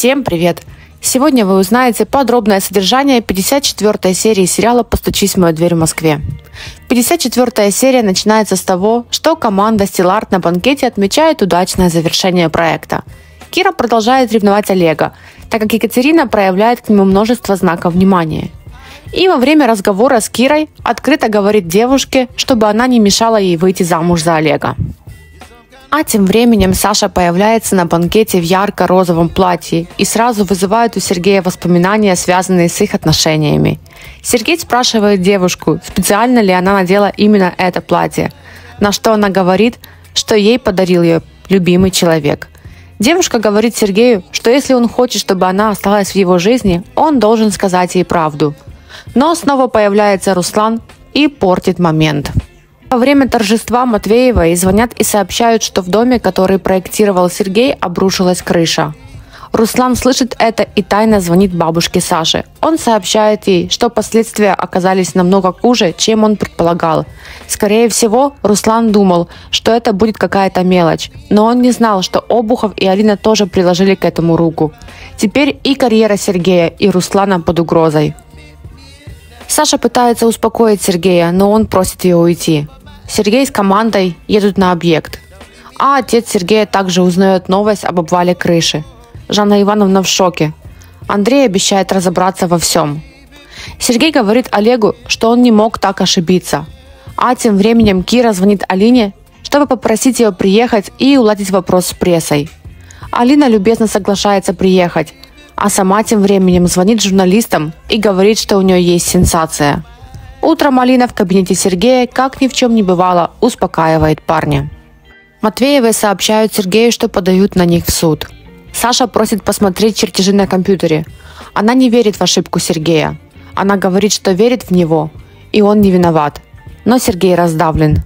Всем привет! Сегодня вы узнаете подробное содержание 54 серии сериала «Постучись в мою дверь в Москве». 54 серия начинается с того, что команда Стиларт на банкете отмечает удачное завершение проекта. Кира продолжает ревновать Олега, так как Екатерина проявляет к нему множество знаков внимания. И во время разговора с Кирой открыто говорит девушке, чтобы она не мешала ей выйти замуж за Олега. А тем временем Саша появляется на банкете в ярко-розовом платье и сразу вызывает у Сергея воспоминания, связанные с их отношениями. Сергей спрашивает девушку, специально ли она надела именно это платье, на что она говорит, что ей подарил ее любимый человек. Девушка говорит Сергею, что если он хочет, чтобы она осталась в его жизни, он должен сказать ей правду. Но снова появляется Руслан и портит момент. Во время торжества Матвеева звонят и сообщают, что в доме, который проектировал Сергей, обрушилась крыша. Руслан слышит это и тайно звонит бабушке Саше. Он сообщает ей, что последствия оказались намного хуже, чем он предполагал. Скорее всего, Руслан думал, что это будет какая-то мелочь, но он не знал, что Обухов и Алина тоже приложили к этому руку. Теперь и карьера Сергея, и Руслана под угрозой. Саша пытается успокоить Сергея, но он просит ее уйти. Сергей с командой едут на объект. А отец Сергея также узнает новость об обвале крыши. Жанна Ивановна в шоке. Андрей обещает разобраться во всем. Сергей говорит Олегу, что он не мог так ошибиться. А тем временем Кира звонит Алине, чтобы попросить ее приехать и уладить вопрос с прессой. Алина любезно соглашается приехать, а сама тем временем звонит журналистам и говорит, что у нее есть сенсация – Утром Алина в кабинете Сергея, как ни в чем не бывало, успокаивает парня. Матвеевы сообщают Сергею, что подают на них в суд. Саша просит посмотреть чертежи на компьютере. Она не верит в ошибку Сергея. Она говорит, что верит в него, и он не виноват. Но Сергей раздавлен.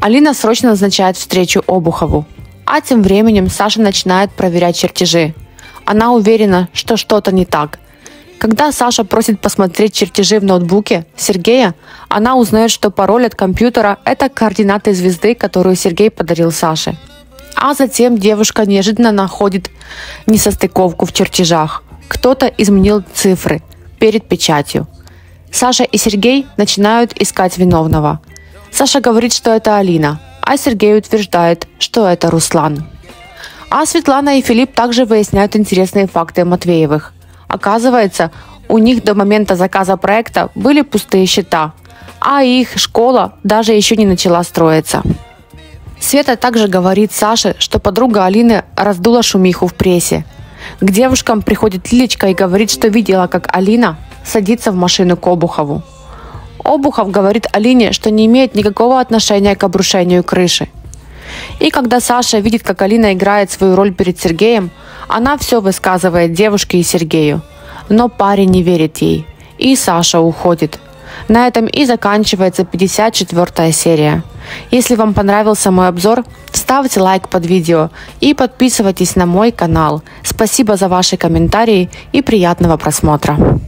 Алина срочно назначает встречу Обухову. А тем временем Саша начинает проверять чертежи. Она уверена, что что-то не так – когда Саша просит посмотреть чертежи в ноутбуке Сергея, она узнает, что пароль от компьютера – это координаты звезды, которую Сергей подарил Саше. А затем девушка неожиданно находит несостыковку в чертежах. Кто-то изменил цифры перед печатью. Саша и Сергей начинают искать виновного. Саша говорит, что это Алина, а Сергей утверждает, что это Руслан. А Светлана и Филипп также выясняют интересные факты Матвеевых – Оказывается, у них до момента заказа проекта были пустые счета, а их школа даже еще не начала строиться. Света также говорит Саше, что подруга Алины раздула шумиху в прессе. К девушкам приходит Лилечка и говорит, что видела, как Алина садится в машину к Обухову. Обухов говорит Алине, что не имеет никакого отношения к обрушению крыши. И когда Саша видит, как Алина играет свою роль перед Сергеем, она все высказывает девушке и Сергею. Но парень не верит ей. И Саша уходит. На этом и заканчивается 54 серия. Если вам понравился мой обзор, ставьте лайк под видео и подписывайтесь на мой канал. Спасибо за ваши комментарии и приятного просмотра.